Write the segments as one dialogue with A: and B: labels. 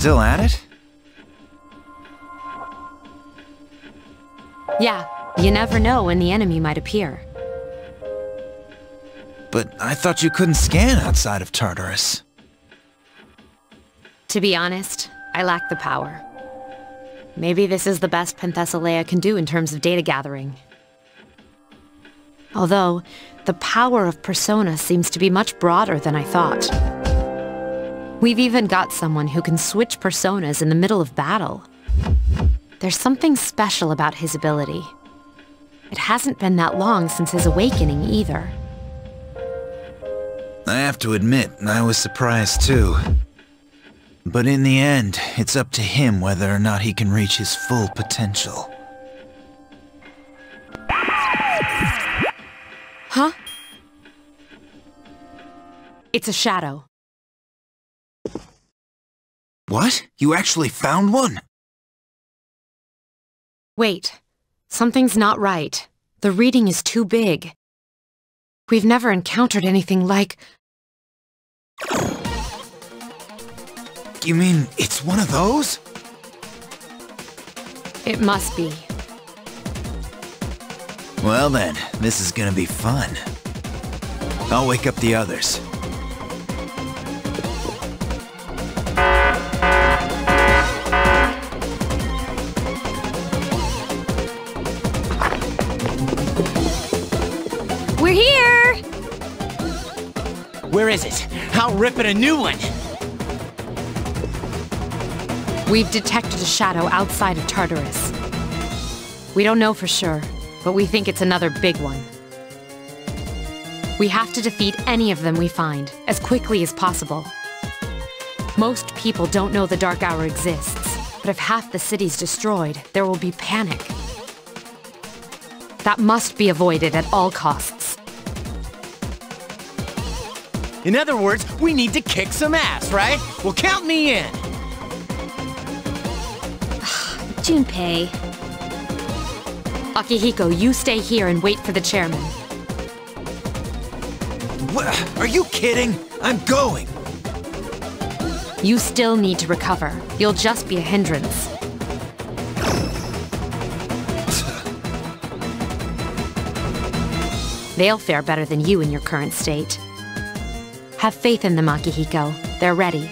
A: Still at it?
B: Yeah, you never know when the enemy might appear.
A: But I thought you couldn't scan outside of Tartarus.
B: To be honest, I lack the power. Maybe this is the best Penthesilea can do in terms of data gathering. Although, the power of Persona seems to be much broader than I thought. We've even got someone who can switch personas in the middle of battle. There's something special about his ability. It hasn't been that long since his awakening either.
A: I have to admit, I was surprised too. But in the end, it's up to him whether or not he can reach his full potential.
B: Huh? It's a shadow.
A: What? You actually found one?
B: Wait. Something's not right. The reading is too big. We've never encountered anything like...
A: You mean it's one of those?
B: It must be.
A: Well then, this is gonna be fun. I'll wake up the others.
C: Is it? I'll rip it a new one!
B: We've detected a shadow outside of Tartarus. We don't know for sure, but we think it's another big one. We have to defeat any of them we find, as quickly as possible. Most people don't know the Dark Hour exists, but if half the city's destroyed, there will be panic. That must be avoided at all costs.
C: In other words, we need to kick some ass, right? Well, count me in!
D: Junpei.
B: Akihiko, you stay here and wait for the chairman.
A: What? Are you kidding? I'm going!
B: You still need to recover. You'll just be a hindrance. They'll fare better than you in your current state. Have faith in them, Akihiko. They're ready.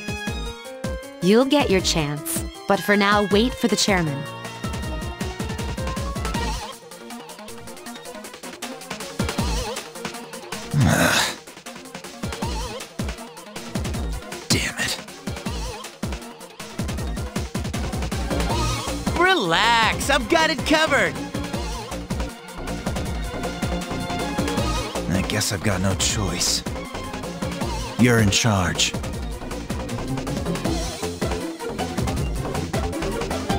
B: You'll get your chance, but for now, wait for the chairman.
A: Damn it.
C: Relax, I've got it covered!
A: I guess I've got no choice. You're in charge.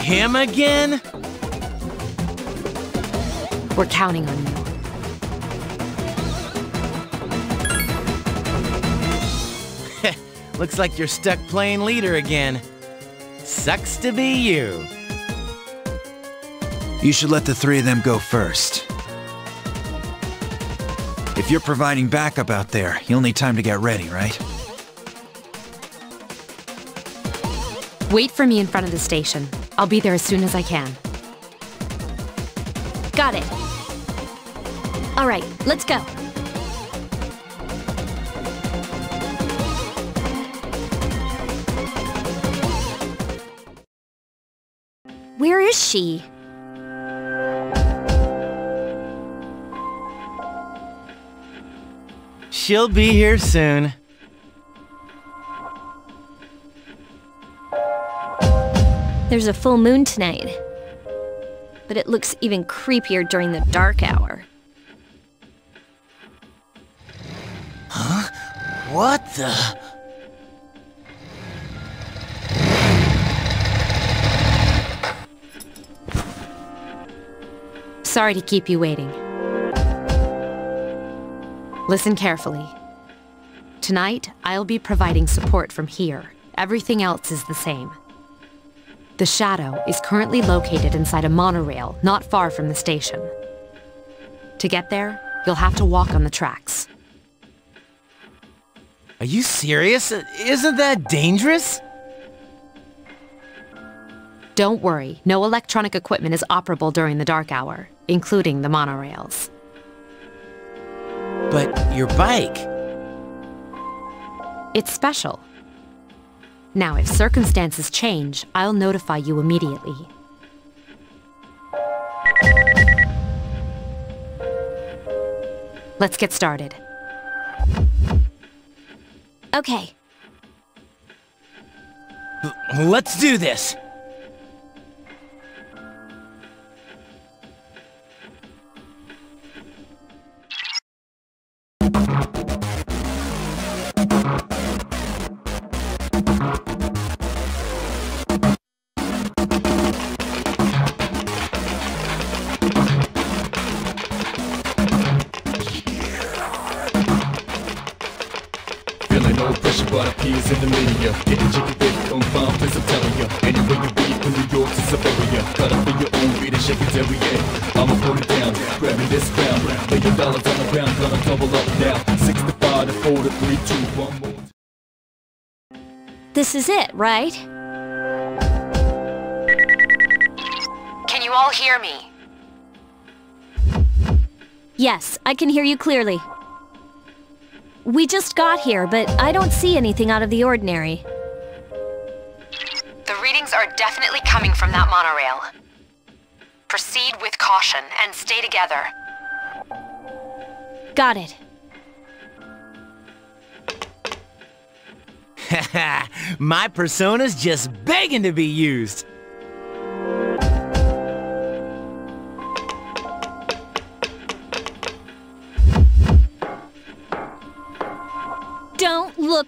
C: Him again?
B: We're counting on you.
C: Looks like you're stuck playing leader again. Sucks to be you.
A: You should let the three of them go first. If you're providing backup out there, you'll need time to get ready, right?
B: Wait for me in front of the station. I'll be there as soon as I can.
D: Got it. All right, let's go. Where is she?
C: She'll be here soon.
D: There's a full moon tonight. But it looks even creepier during the dark hour. Huh?
C: What the?
B: Sorry to keep you waiting. Listen carefully. Tonight, I'll be providing support from here. Everything else is the same. The Shadow is currently located inside a monorail not far from the station. To get there, you'll have to walk on the tracks.
C: Are you serious? Isn't that dangerous?
B: Don't worry, no electronic equipment is operable during the dark hour, including the monorails.
C: But your bike...
B: It's special. Now, if circumstances change, I'll notify you immediately. Let's get started.
D: Okay.
C: Let's do this!
E: Pressure, in the media. Getting jiggy with on bomb, place I'm telling ya. Anywhere you be, from New York to Siberia. Cut up in your own beat and shake it every day. I'ma put it down, grabbing this crown. Million dollars on the ground, gonna double up now. 65 to 4 to 3, 2, 1 more.
D: This is it, right?
B: Can you all hear me?
D: Yes, I can hear you clearly. We just got here, but I don't see anything out of the ordinary.
B: The readings are definitely coming from that monorail. Proceed with caution and stay together.
D: Got it.
C: My persona's just begging to be used.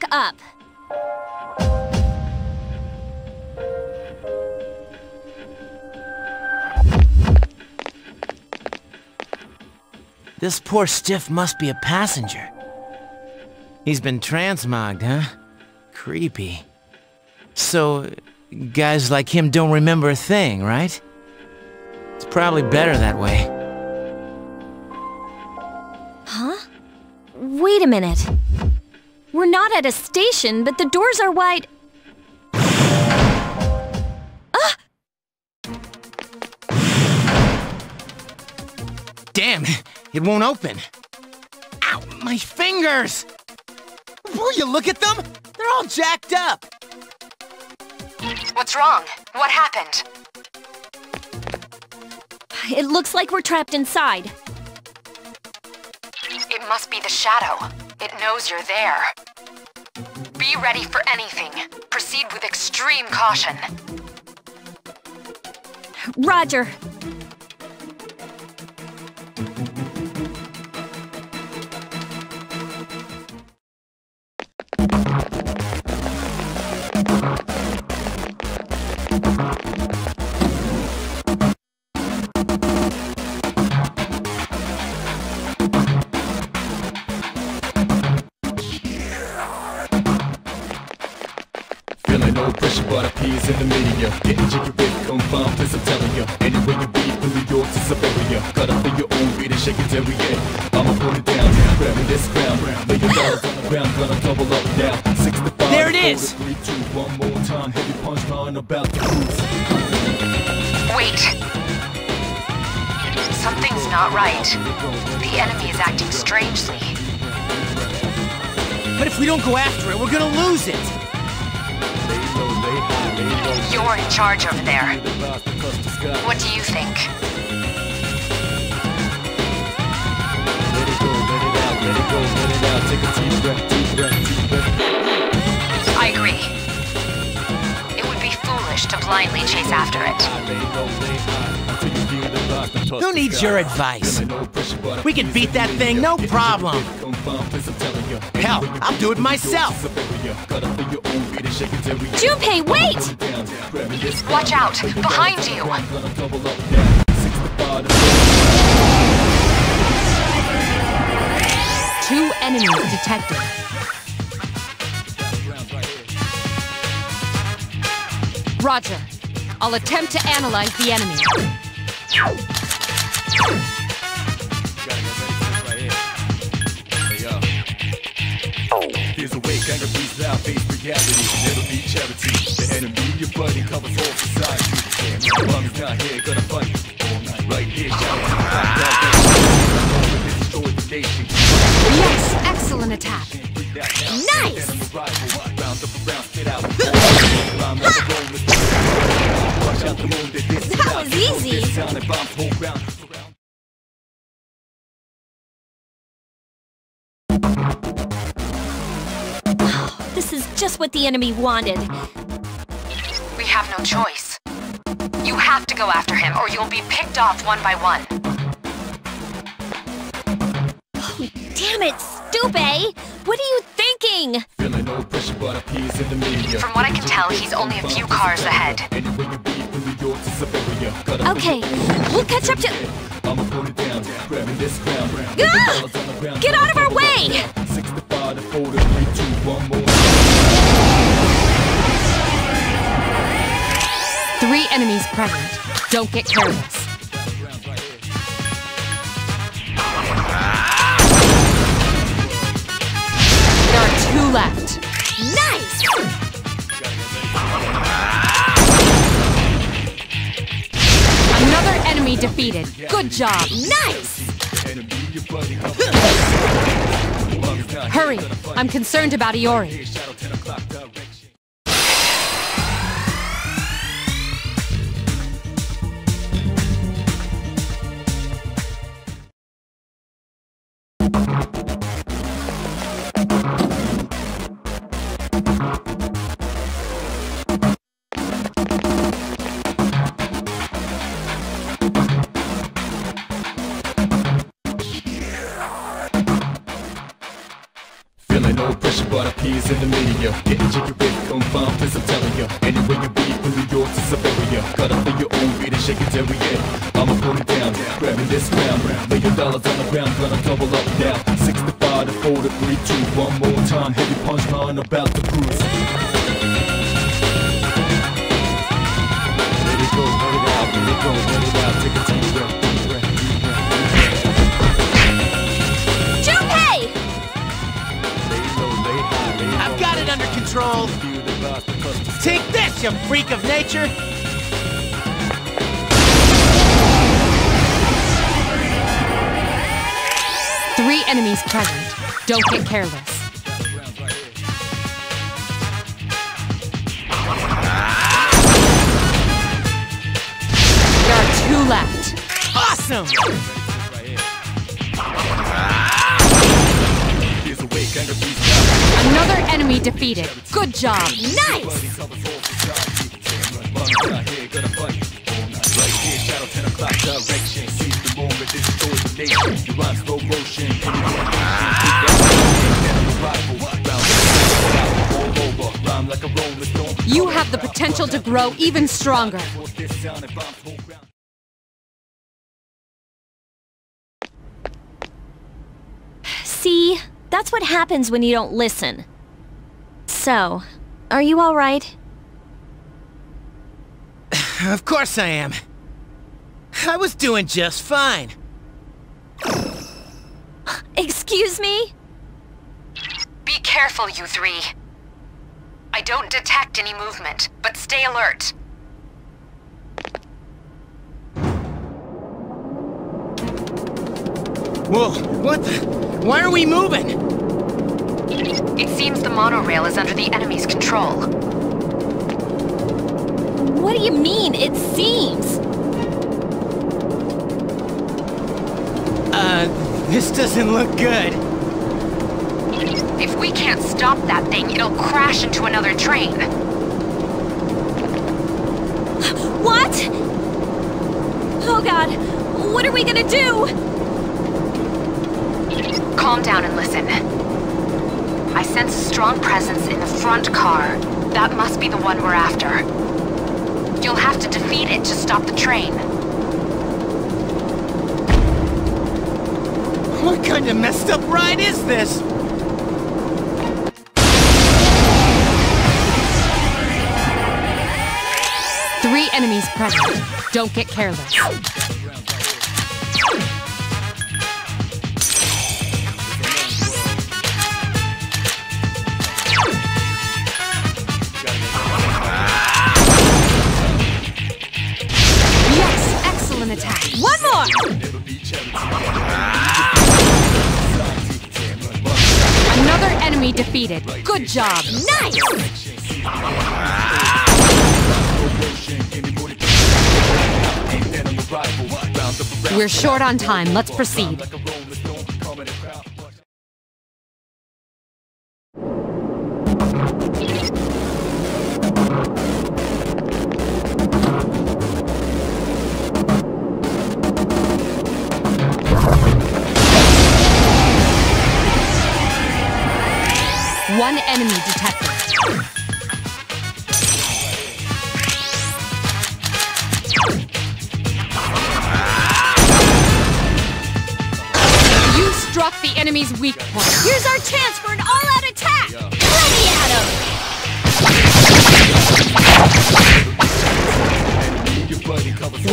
D: Up.
C: This poor stiff must be a passenger. He's been transmogged, huh? Creepy. So, guys like him don't remember a thing, right? It's probably better that way.
D: Huh? Wait a minute. We're not at a station, but the doors are wide. Ah!
C: Damn, it won't open. Ow, my fingers! Will you look at them? They're all jacked up.
B: What's wrong? What happened?
D: It looks like we're trapped inside.
B: It must be the shadow. It knows you're there. Be ready for anything. Proceed with extreme caution.
D: Roger.
E: But appears in the media. Getting jiggy with on bomb, place I'm telling ya. Anywhere you be, from New York to Siberia. Cut up in your own beat and shake it every day. I'ma put it down, grabbing this crown. Million dollars on the ground, gonna double up now. 65
C: There it
E: to
C: is.
E: 4 to 3, 2, one more time. Heavy punchline about to cruise.
B: Wait. Something's not right. The enemy is acting strangely.
C: But if we don't go after it, we're gonna lose it.
B: You're in charge over there. What do you think?
E: Let it go, let it out, let it go, let it out. Take a deep breath, deep breath, deep breath.
B: I agree. It would be foolish to blindly chase after it.
C: Who needs your advice? We can beat that thing, no problem. Hell, I'll do it myself.
D: Junpei, wait!
B: Watch out! Behind you! Two enemies detected. Roger. I'll attempt to analyze the enemy.
E: Face reality, be charity. The enemy, your buddy, covers all society.
D: My
E: mom's not here, gonna fight
D: all night.
E: Right here, shout Yes,
B: excellent attack.
E: Nice! That was easy!
D: Just what the enemy wanted.
B: We have no choice. You have to go after him, or you'll be picked off one by one.
D: Damn it, Stupe! What are you thinking?
E: Feeling no pressure, but appears in the media.
B: From what I can tell, he's only a few cars ahead.
E: Anywhere you be, from New York to Siberia. Cut up
D: Okay, we'll catch up to...
E: I'ma down, grabbing this crown.
D: Ah! Get out of our way!
B: Three enemies present. Don't get careless. There are two left.
D: Nice!
B: Another enemy defeated. Good job.
D: Nice!
B: Hurry. I'm concerned about Iori.
E: No pressure, but appears in the media. Getting jiggy with confirmed, please I'm telling ya. Anywhere you be, from New York to Siberia. Cut up for your own beat and shake it we end. I'ma put it down, grabbing this crown. Your dollars on the ground, gonna double up about to cruise. Let it go, let it out, let it go, let it out. Take a deep breath, deep breath, deep breath.
D: Junpei!
E: Lay low, lay high, lay low.
C: I've got it under control.
E: Feel the vibes, the customers.
C: Take this, you freak of nature!
B: Three enemies present. Don't get careless.
C: Awesome!
B: Another enemy defeated. Good job.
D: Nice!
B: You have the potential to grow even stronger.
D: See, that's what happens when you don't listen. So, are you alright?
C: Of course I am. I was doing just fine.
D: Excuse me?
B: Be careful, you three. I don't detect any movement, but stay alert.
C: Whoa, what the? Why are we moving?
B: It seems the monorail is under the enemy's control.
D: What do you mean, it seems?
C: Uh, this doesn't look good.
B: If we can't stop that thing, it'll crash into another train.
D: What? Oh god, what are we gonna do?
B: Calm down and listen. I sense a strong presence in the front car. That must be the one we're after. You'll have to defeat it to stop the train.
C: What kind of messed up ride is this?
B: Three enemies present. Don't get careless. Good job.
D: Nice!
B: We're short on time. Let's proceed.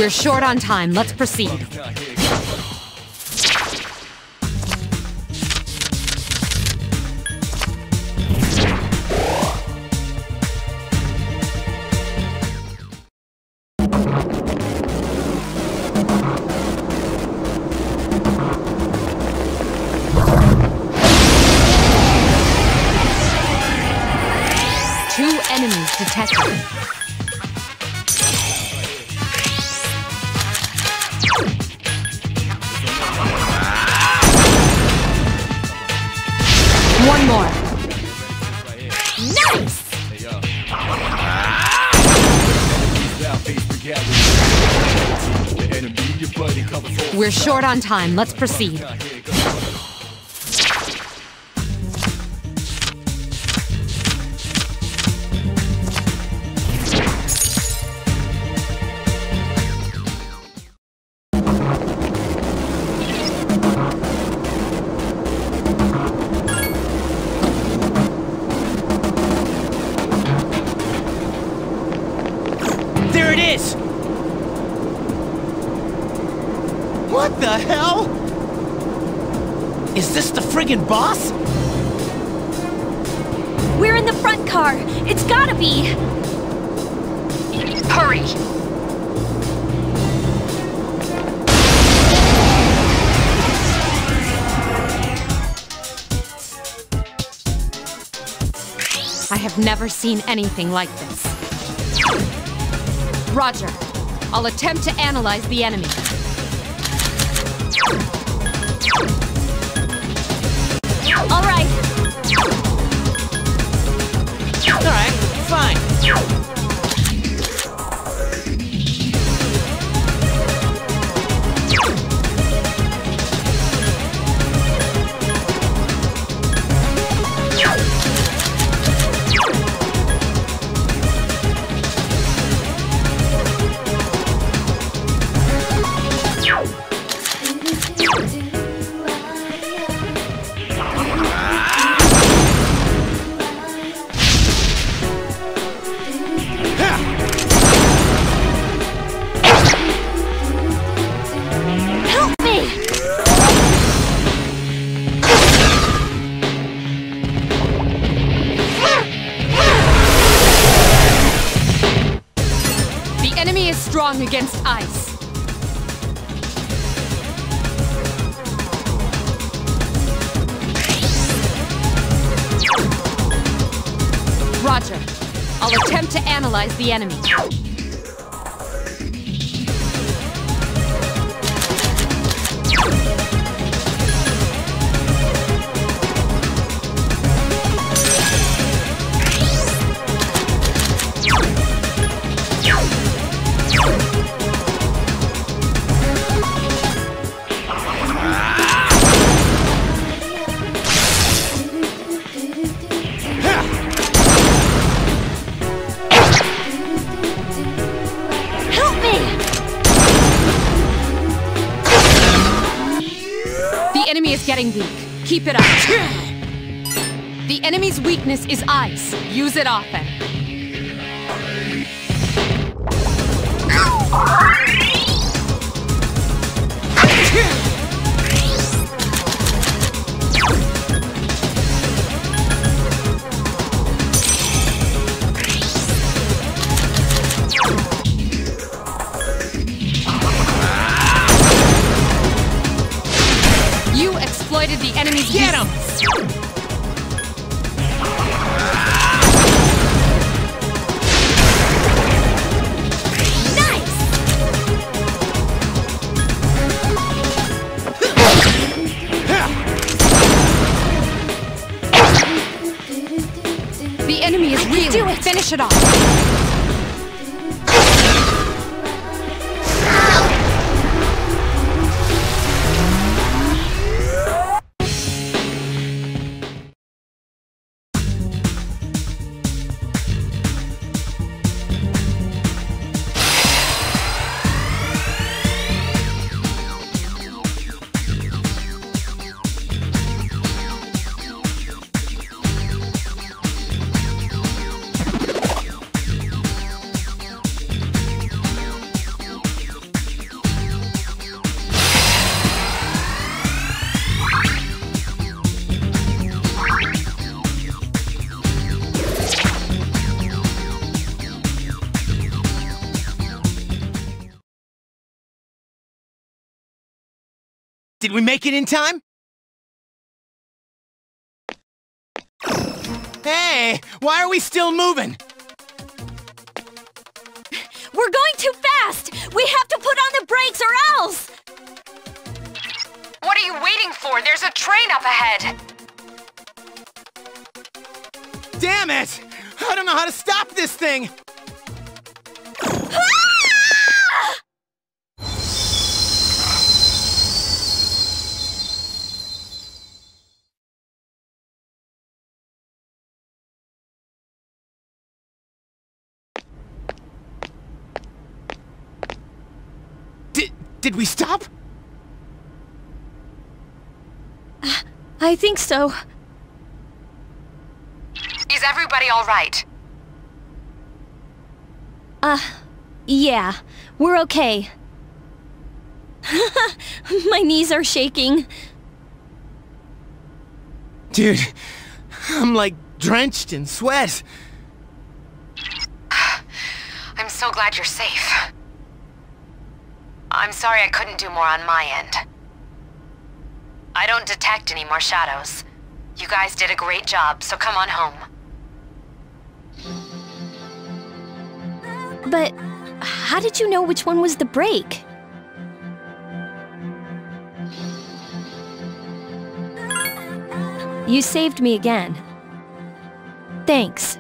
B: We're short on time. Let's proceed. Two enemies detected. We're short on time. Let's proceed.
C: Friggin' boss?
D: We're in the front car. It's gotta be.
B: Hurry! I have never seen anything like this. Roger. I'll attempt to analyze the enemy.
D: All right.
C: Alright, fine.
B: Strong against ice. Roger. I'll attempt to analyze the enemy. Getting weak. Keep it up. The enemy's weakness is ice. Use it often. Finish it off.
C: Did we make it in time? Hey, why are we still moving?
D: We're going too fast! We have to put on the brakes or else!
B: What are you waiting for? There's a train up ahead.
C: Damn it! I don't know how to stop this thing! Did, did we stop?
D: I think so.
B: Is everybody all right?
D: Uh, yeah. We're okay. My knees are shaking.
C: Dude, I'm like drenched in sweat.
B: I'm so glad you're safe. I'm sorry I couldn't do more on my end. I don't detect any more shadows. You guys did a great job, so come on home.
D: But how did you know which one was the break? You saved me again. Thanks.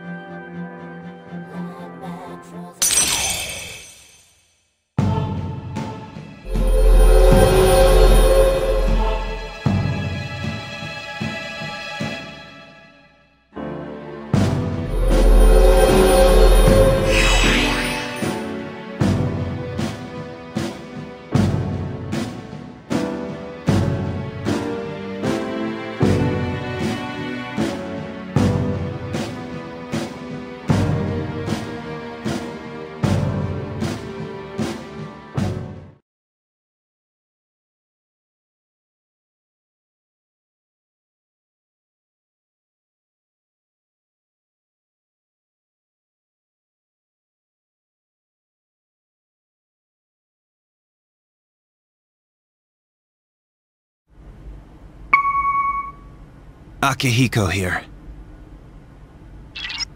A: Akihiko here.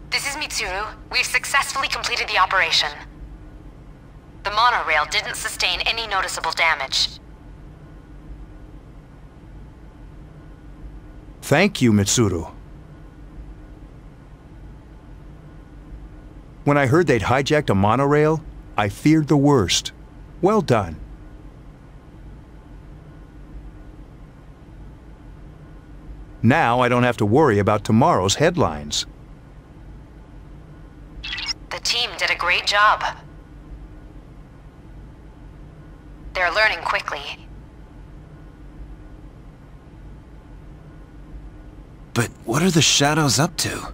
B: This is Mitsuru. We've successfully completed the operation. The monorail didn't sustain any noticeable damage.
F: Thank you, Mitsuru. When I heard they'd hijacked a monorail, I feared the worst. Well done. Now I don't have to worry about tomorrow's headlines.
B: The team did a great job. They're learning quickly.
A: But what are the shadows up to?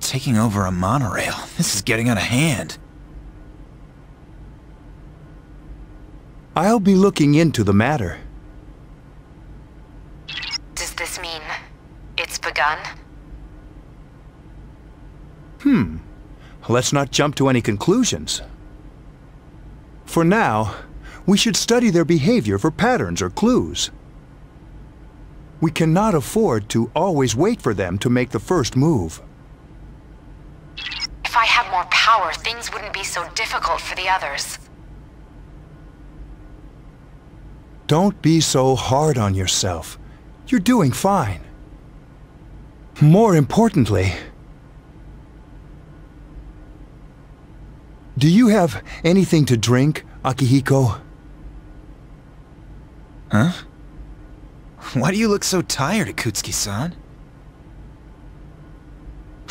A: Taking over a monorail. This is getting out of hand.
F: I'll be looking into the matter.
B: Does this mean begun?
F: Hmm. Let's not jump to any conclusions. For now, we should study their behavior for patterns or clues. We cannot afford to always wait for them to make the first move.
B: If I had more power, things wouldn't be so difficult for the others.
F: Don't be so hard on yourself. You're doing fine. More importantly... Do you have anything to drink, Akihiko?
A: Huh? Why do you look so tired, Ikutsuki-san?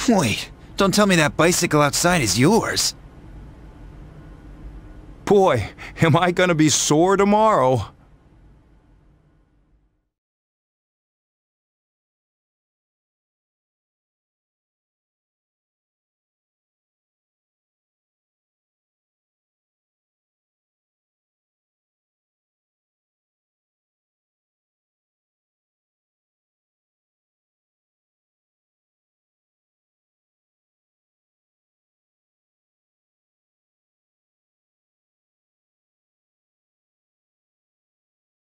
A: Wait, don't tell me that bicycle outside is yours.
F: Boy, am I gonna be sore tomorrow.